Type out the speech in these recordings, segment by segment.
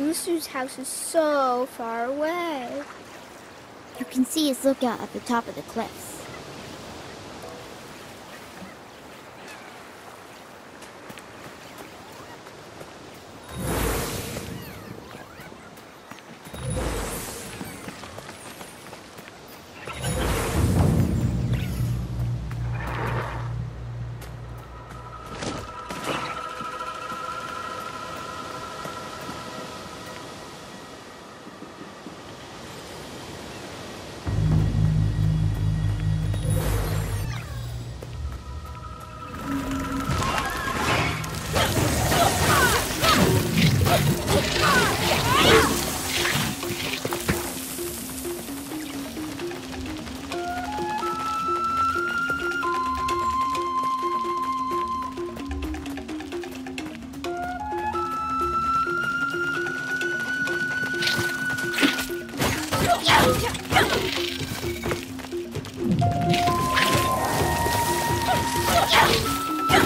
Ulusu's house is so far away. You can see his lookout at the top of the cliffs.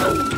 Oh!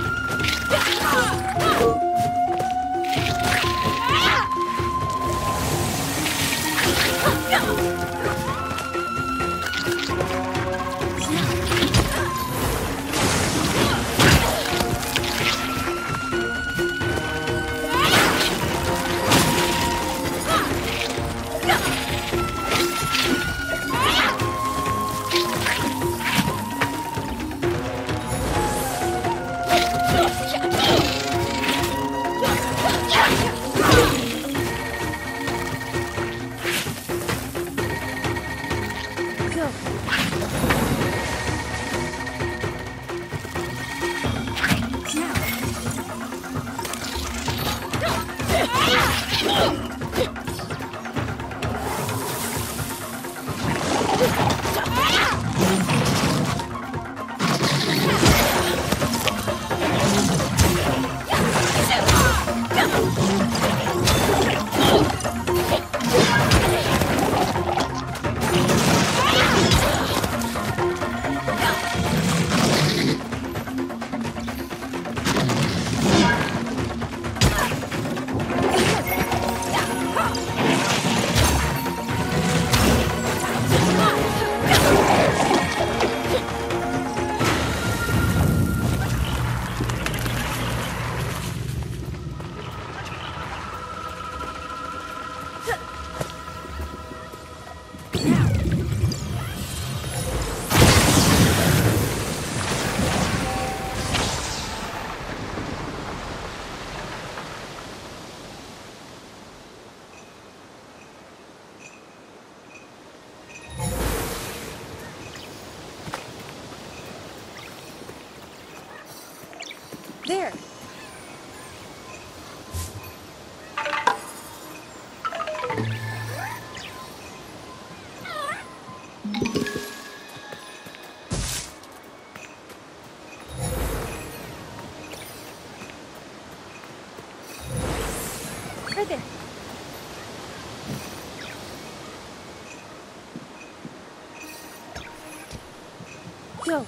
Go.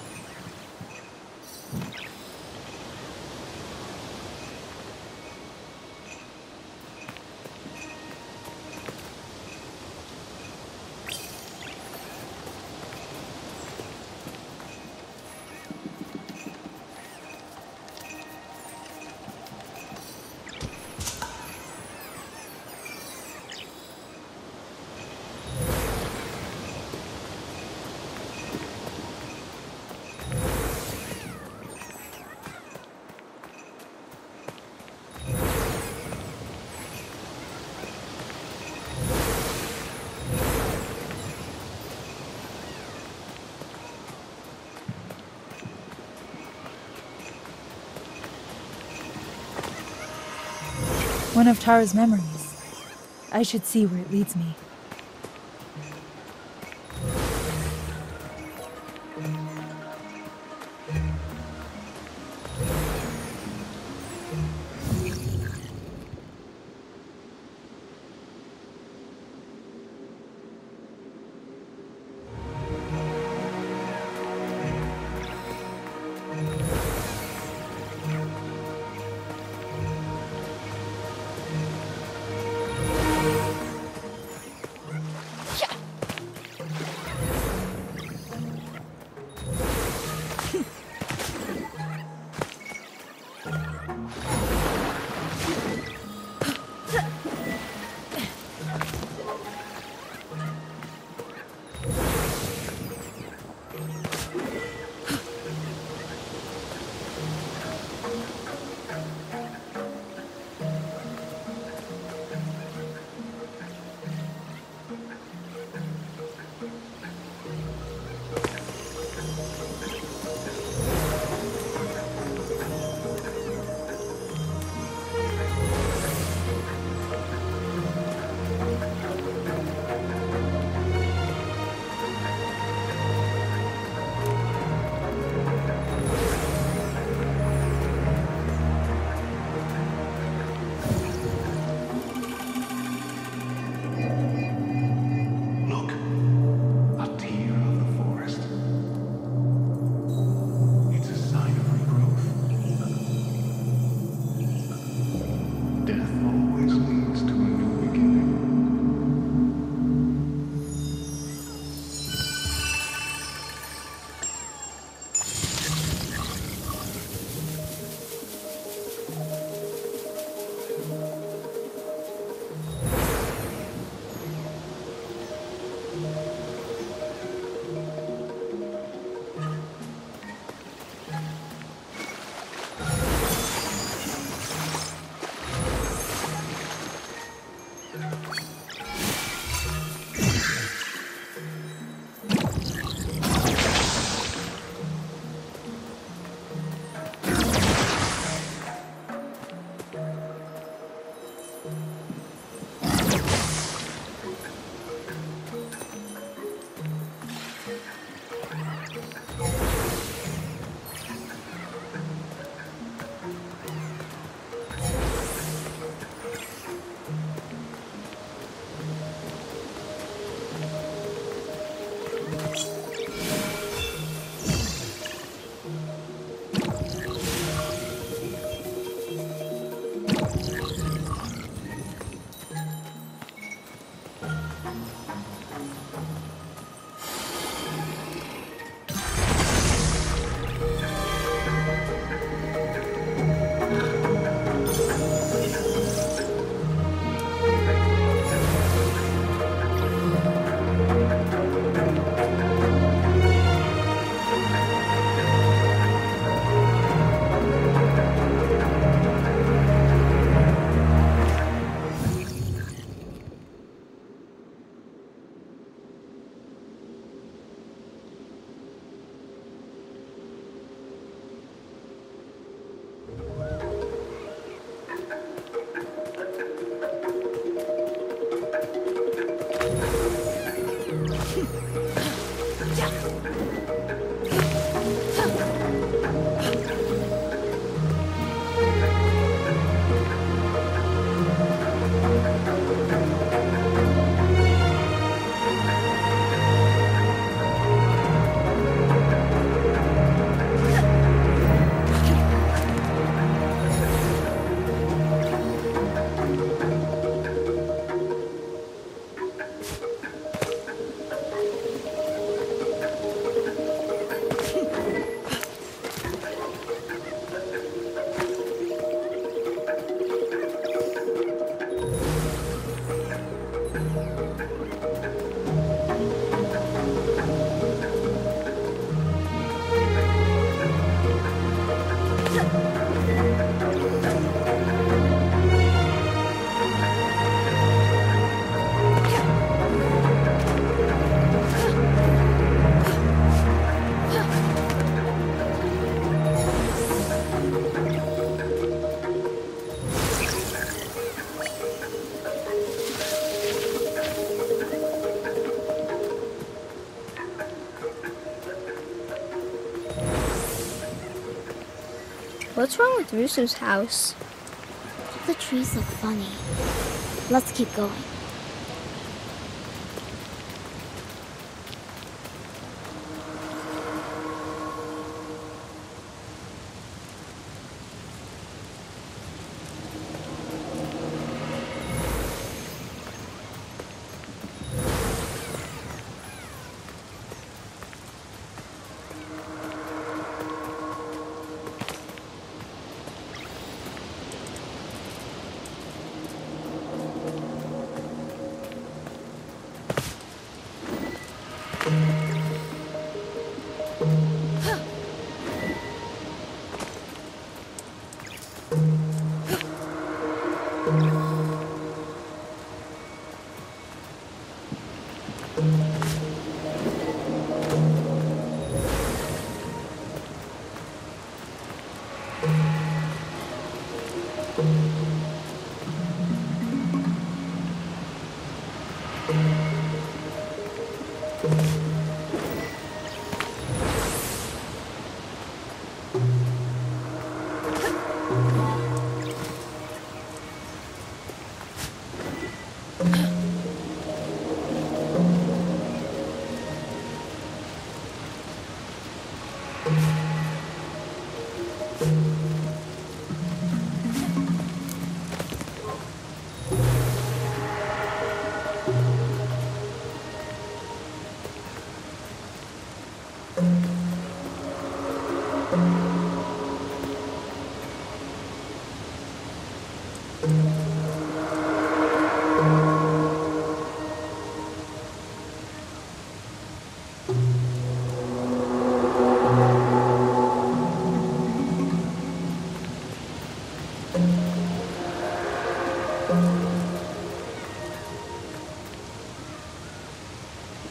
One of Taro's memories. I should see where it leads me. Yeah. What's wrong with Rusu's house? The trees look funny. Let's keep going.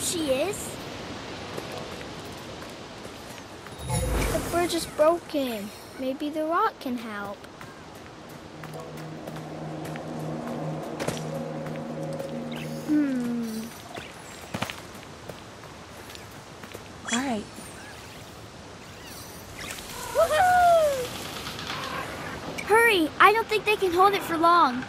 she is. The bridge is broken. Maybe the rock can help. Hmm. All right. Woohoo! Hurry! I don't think they can hold it for long.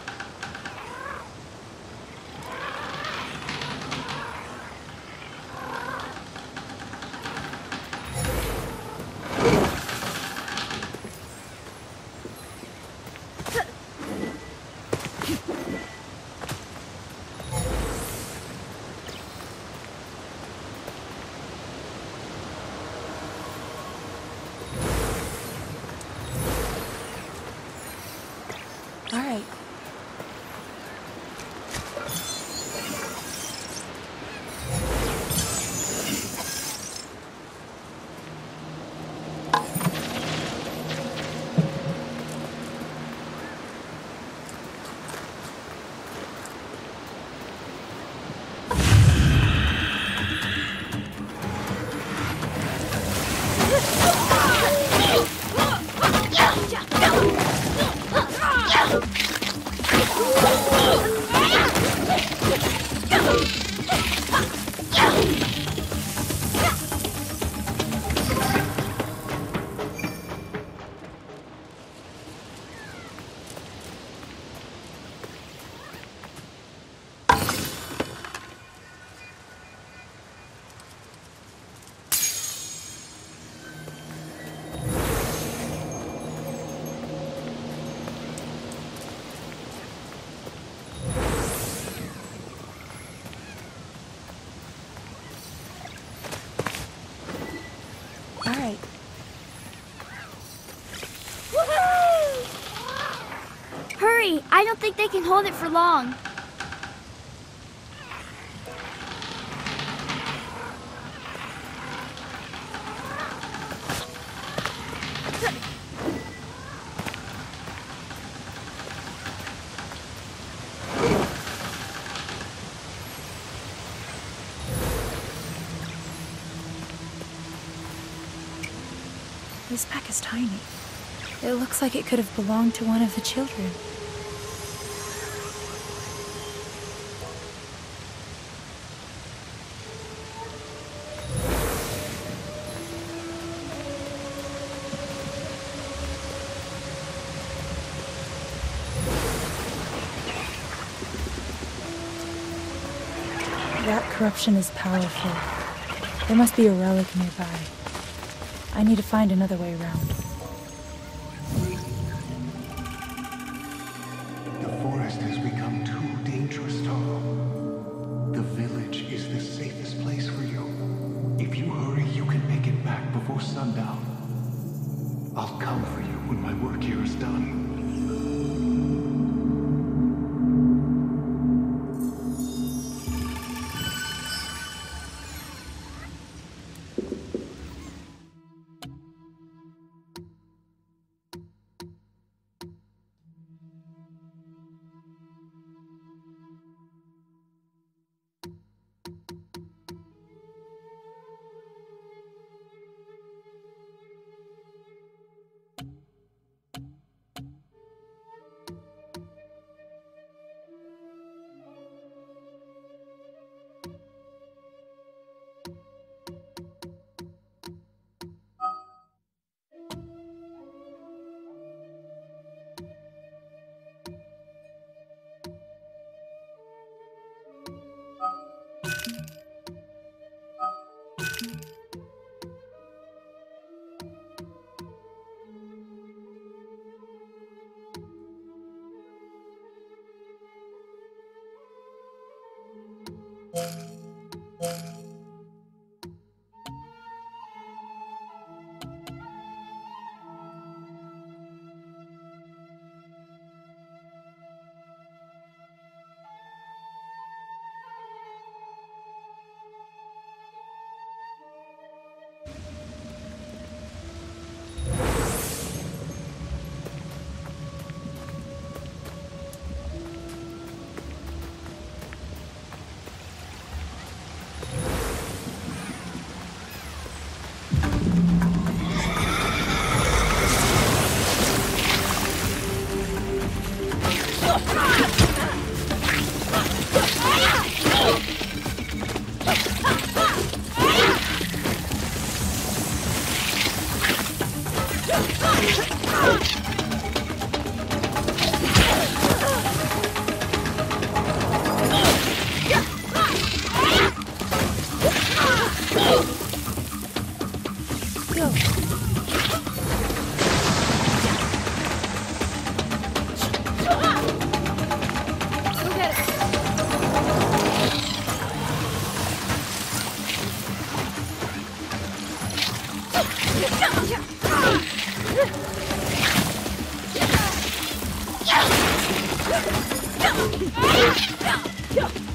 I don't think they can hold it for long. This pack is tiny. It looks like it could have belonged to one of the children. Corruption is powerful. There must be a relic nearby. I need to find another way around. There!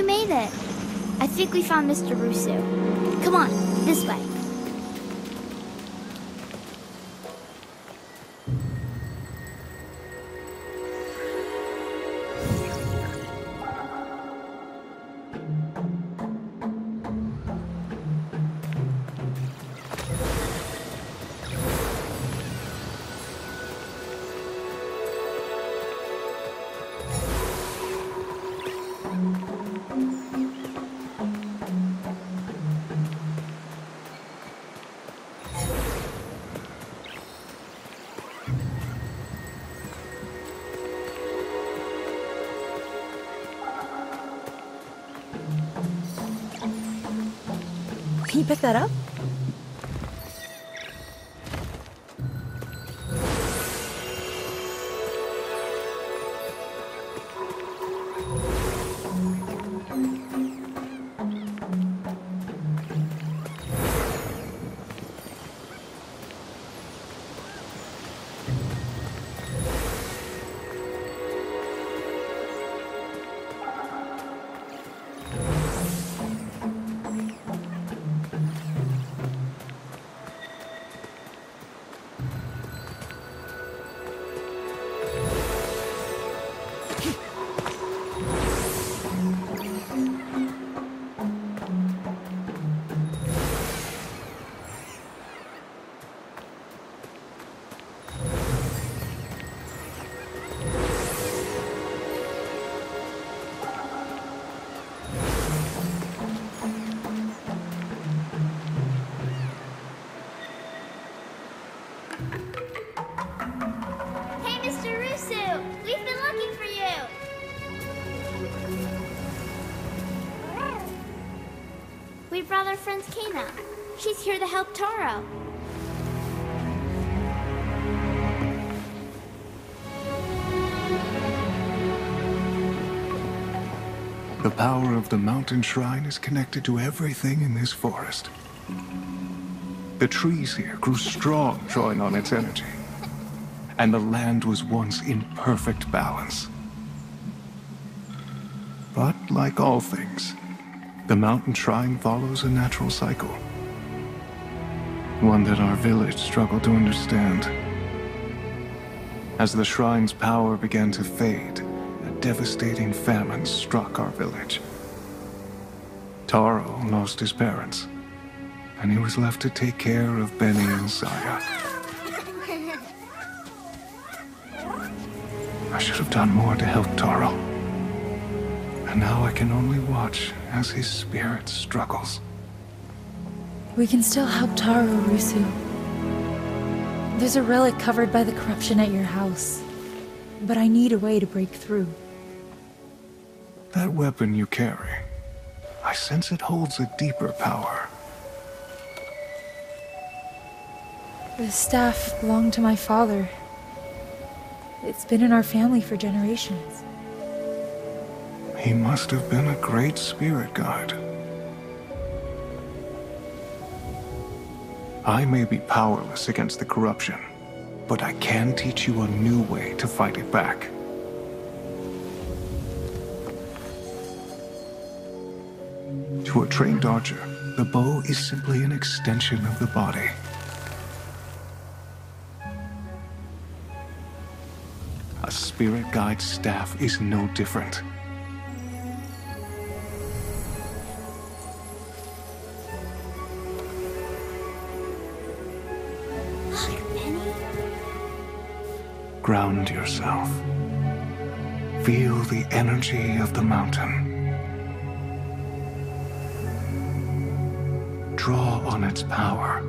You made it. I think we found Mr. Rusu. Come on, this way. Pick that up? Our friend Kena. She's here to help Taro. The power of the mountain shrine is connected to everything in this forest. The trees here grew strong drawing on its energy. And the land was once in perfect balance. But like all things, the mountain shrine follows a natural cycle. One that our village struggled to understand. As the shrine's power began to fade, a devastating famine struck our village. Taro lost his parents, and he was left to take care of Beni and Saya. I should have done more to help Taro. And now I can only watch as his spirit struggles. We can still help Taro, Rusu. There's a relic covered by the corruption at your house. But I need a way to break through. That weapon you carry, I sense it holds a deeper power. The staff belonged to my father. It's been in our family for generations. He must have been a great spirit guide. I may be powerless against the corruption, but I can teach you a new way to fight it back. To a trained archer, the bow is simply an extension of the body. A spirit guide's staff is no different. Ground yourself. Feel the energy of the mountain. Draw on its power